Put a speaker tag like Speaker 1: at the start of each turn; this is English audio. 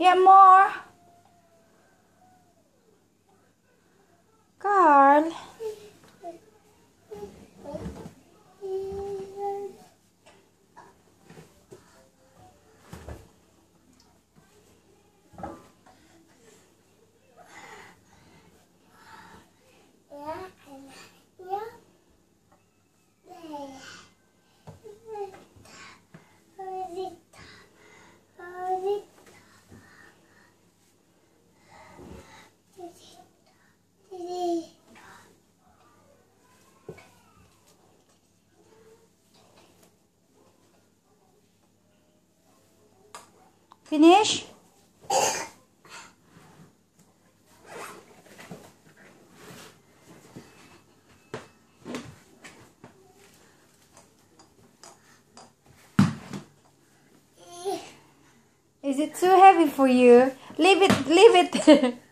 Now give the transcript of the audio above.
Speaker 1: Yeah, more. Finish? Is it too heavy for you? Leave it, leave it.